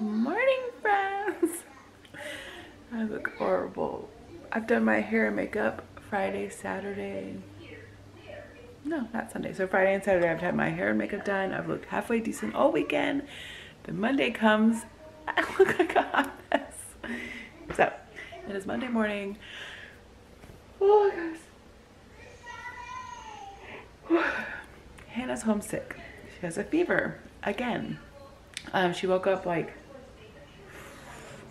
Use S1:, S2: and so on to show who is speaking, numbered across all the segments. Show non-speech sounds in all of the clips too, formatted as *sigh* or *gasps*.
S1: Morning, friends. *laughs* I look horrible. I've done my hair and makeup Friday, Saturday. No, not Sunday. So Friday and Saturday I've had my hair and makeup done. I've looked halfway decent all weekend. Then Monday comes, *laughs* I look like a hot mess. So it is Monday morning. Oh guys. *sighs* Hannah's homesick. She has a fever again. Um, she woke up like,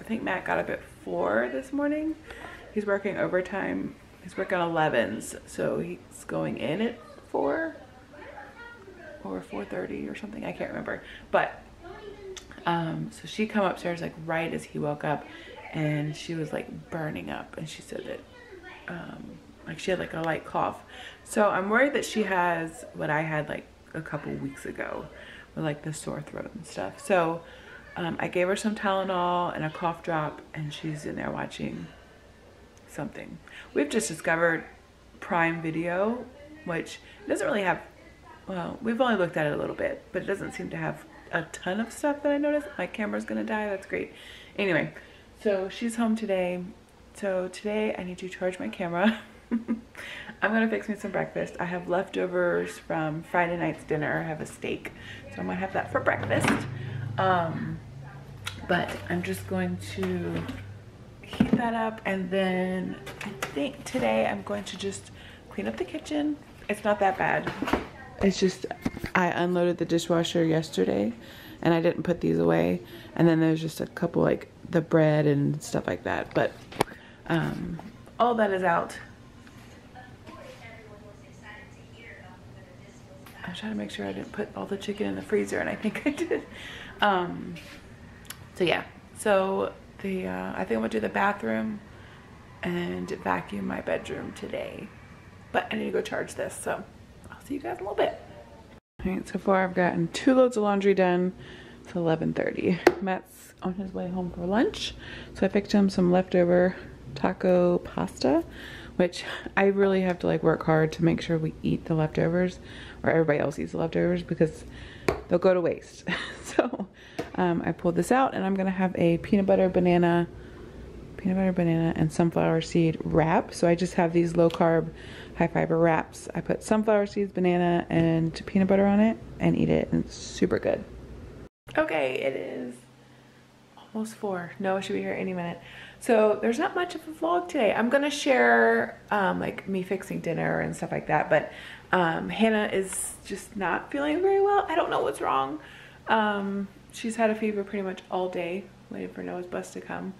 S1: think Matt got up at four this morning. He's working overtime. He's working 11s, so he's going in at four or 4.30 or something. I can't remember. But, um, so she come upstairs like right as he woke up and she was like burning up and she said that, um, like she had like a light cough. So I'm worried that she has what I had like a couple weeks ago with like the sore throat and stuff. So um, I gave her some Tylenol and a cough drop and she's in there watching something. We've just discovered Prime Video, which doesn't really have, well, we've only looked at it a little bit, but it doesn't seem to have a ton of stuff that I noticed. My camera's gonna die, that's great. Anyway, so she's home today. So today I need to charge my camera. *laughs* I'm gonna fix me some breakfast. I have leftovers from Friday night's dinner. I have a steak, so I'm gonna have that for breakfast. Um, but I'm just going to heat that up and then I think today I'm going to just clean up the kitchen. It's not that bad. It's just, I unloaded the dishwasher yesterday and I didn't put these away. And then there's just a couple like the bread and stuff like that. But um, all that is out. I was trying to make sure I didn't put all the chicken in the freezer and I think I did. Um, so yeah, so the uh, I think I'm gonna do the bathroom and vacuum my bedroom today. But I need to go charge this, so I'll see you guys in a little bit. All right, so far I've gotten two loads of laundry done. It's 11.30. Matt's on his way home for lunch. So I picked him some leftover taco pasta, which I really have to like work hard to make sure we eat the leftovers or everybody else eats the leftovers because they'll go to waste. *laughs* so um, I pulled this out and I'm gonna have a peanut butter banana, peanut butter banana and sunflower seed wrap. So I just have these low carb, high fiber wraps. I put sunflower seeds, banana and peanut butter on it and eat it and it's super good. Okay, it is almost four. Noah should be here any minute. So there's not much of a vlog today. I'm gonna share um, like me fixing dinner and stuff like that, but um, Hannah is just not feeling very well. I don't know what's wrong. Um, she's had a fever pretty much all day, waiting for Noah's bus to come.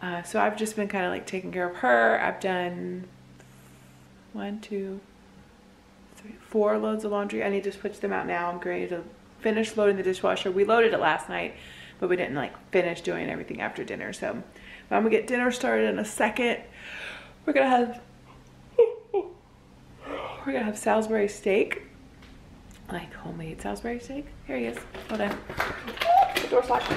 S1: Uh, so I've just been kind of like taking care of her. I've done one, two, three, four loads of laundry. I need to switch them out now. I'm ready to finish loading the dishwasher. We loaded it last night, but we didn't like finish doing everything after dinner. So I'm gonna get dinner started in a second. We're gonna have Oh, we're gonna have Salisbury steak, like homemade Salisbury steak. Here he is. Hold on. The door's locked.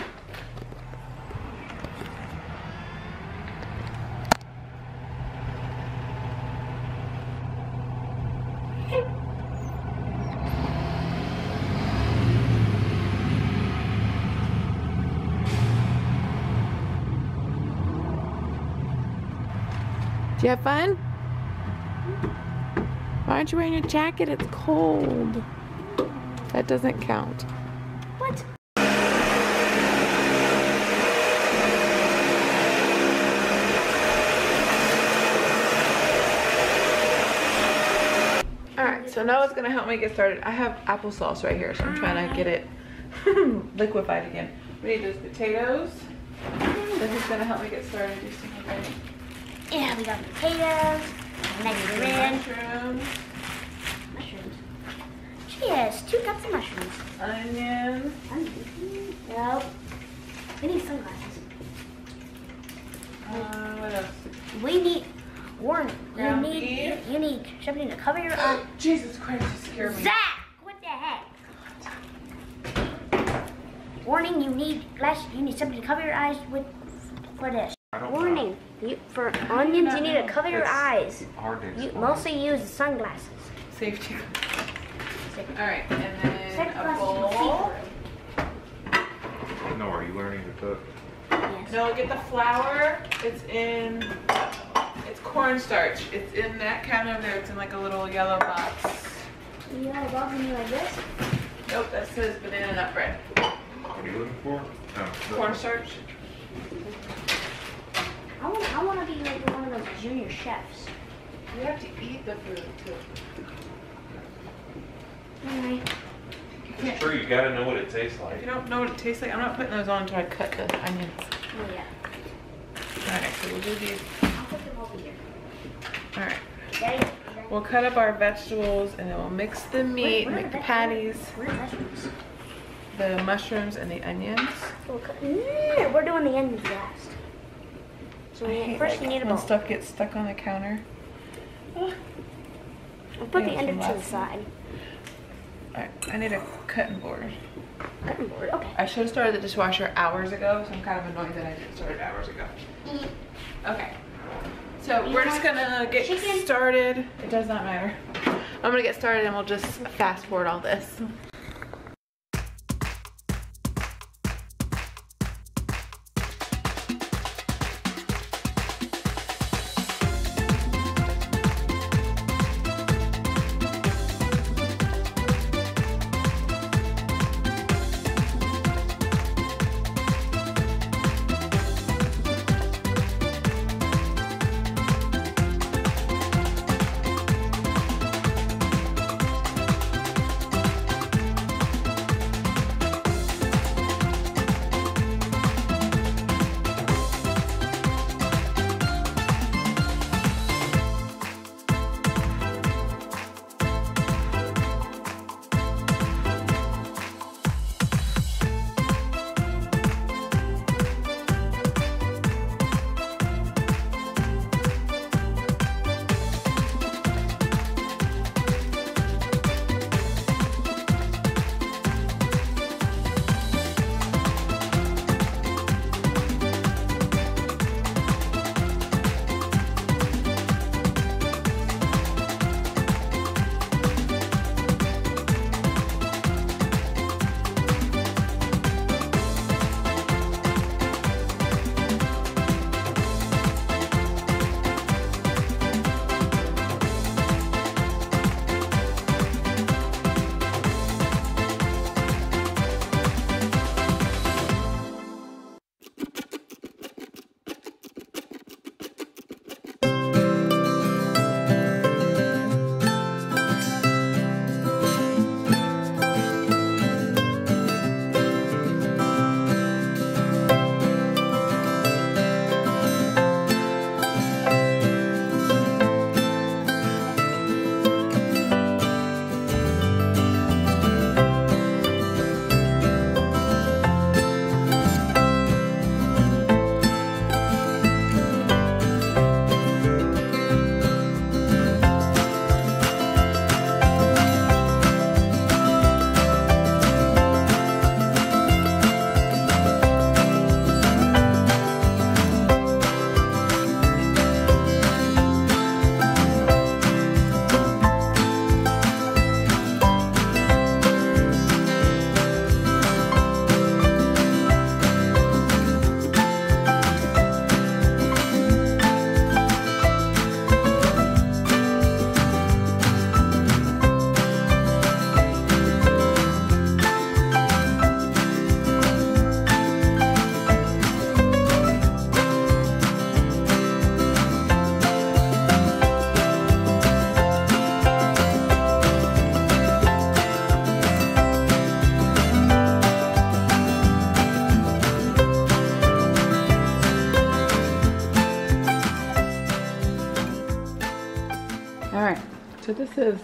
S1: You have fun? Why aren't you wearing your jacket? It's cold. That doesn't count.
S2: What?
S1: Alright, so Noah's gonna help me get started. I have applesauce right here, so I'm trying to get it *laughs* liquefied again. We need those potatoes. So he's gonna help me get started. Do some okay.
S2: Yeah, we got potatoes, bread,
S1: Mushrooms,
S2: mushrooms. She has two cups of mushrooms.
S1: Onion.
S2: Nope. We need sunglasses.
S1: uh, what else?
S2: We need warning. You need
S1: beef.
S2: you need something to cover your eyes. *gasps*
S1: Jesus Christ, you scared me.
S2: Zach, what the heck? Warning, you need glass. You need something to cover your eyes with for this. Warning, you, for onions, you need to cover your
S3: It's
S2: eyes.
S3: hard to
S2: You mostly use sunglasses.
S1: Safety. Alright, and then a
S2: Sunglasses
S1: bowl.
S3: No, are you learning to cook?
S2: Yes.
S1: No, get the flour. It's in, it's cornstarch. It's in that can over there. It's in like a little yellow box.
S2: You know, above me like this.
S1: Nope, that says banana nut bread.
S3: What are you looking for? No. the-
S1: Cornstarch.
S2: I want, I want to be like one of those junior chefs.
S1: You have to eat the food too.
S2: Anyway,
S1: You can't.
S3: Sure, you gotta know what it tastes like.
S1: If you don't know what it tastes like, I'm not putting those on until I cut the onions.
S2: oh yeah.
S1: Alright, so we'll do these.
S2: I'll put them over here.
S1: Alright.
S2: Daddy,
S1: We'll cut up our vegetables and then we'll mix the meat,
S2: Where- where
S1: make
S2: are
S1: the
S2: veg-
S1: patties,
S2: Where are vegetables?
S1: the mushrooms, and the onions.
S2: We'll cut- Mm, We're doing the onions last. So
S1: I
S2: we,
S1: hate,
S2: first
S1: like,
S2: you need a
S1: when stuff gets stuck on the counter.
S2: We'll put the onions to the side.
S1: Alright, I need a cutting board.
S2: Cutting board. Okay.
S1: I should have started the dishwasher hours ago, so I'm kind of annoyed that I didn't start it hours ago. Okay. So
S2: You
S1: we're just gonna get
S2: chicken?
S1: started. It does not matter. I'm gonna get started and we'll just fast forward all this. So this is,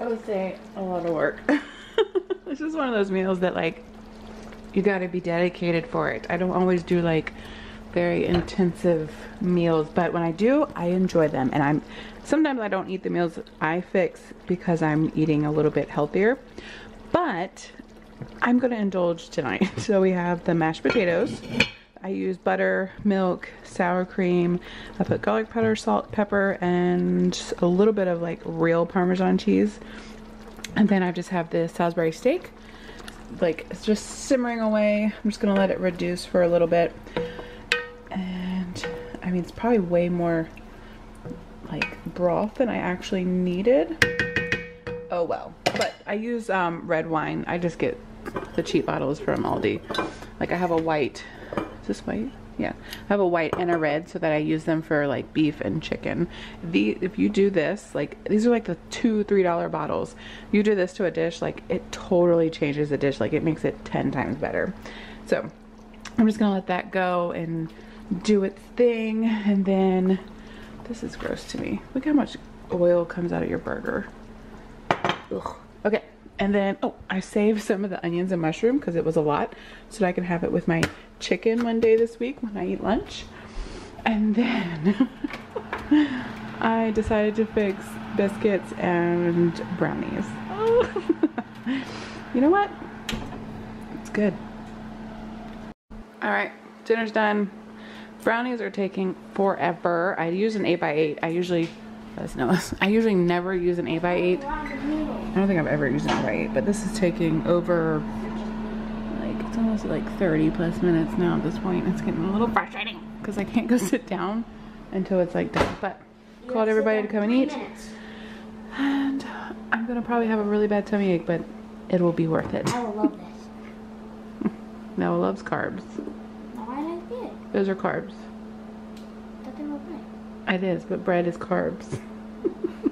S1: I would say, a lot of work. *laughs* this is one of those meals that like, you gotta be dedicated for it. I don't always do like very intensive meals, but when I do, I enjoy them. And I'm, sometimes I don't eat the meals I fix because I'm eating a little bit healthier, but I'm gonna indulge tonight. *laughs* So we have the mashed potatoes. I use butter, milk, sour cream. I put garlic powder, salt, pepper, and a little bit of like real Parmesan cheese. And then I just have the Salisbury steak, like it's just simmering away. I'm just gonna let it reduce for a little bit. And I mean, it's probably way more like broth than I actually needed. Oh well. But I use um, red wine. I just get the cheap bottles from Aldi. Like I have a white. Is this white? Yeah. I have a white and a red so that I use them for like beef and chicken. The if you do this, like these are like the two, three dollar bottles. You do this to a dish, like it totally changes the dish. Like it makes it ten times better. So I'm just gonna let that go and do its thing and then this is gross to me. Look how much oil comes out of your burger. Ugh. Okay, and then, oh, I saved some of the onions and mushroom because it was a lot so that I can have it with my chicken one day this week when I eat lunch. And then *laughs* I decided to fix biscuits and brownies. *laughs* you know what? It's good. All right, dinner's done. Brownies are taking forever. I use an 8x8. I usually, let's know this, *laughs* I usually never use an 8x8. I don't think I've ever used an 8x8, but this is taking over, it's almost like 30 plus minutes now at this point. It's getting a little frustrating because I can't go *laughs* sit down until it's like done. But called everybody to come and eat. And I'm gonna probably have a really bad tummy ache, but it will be worth it.
S2: I will love this. *laughs*
S1: Noah loves carbs.
S2: No, I like it.
S1: Those are carbs.
S2: They bread.
S1: It is, but bread is carbs. *laughs*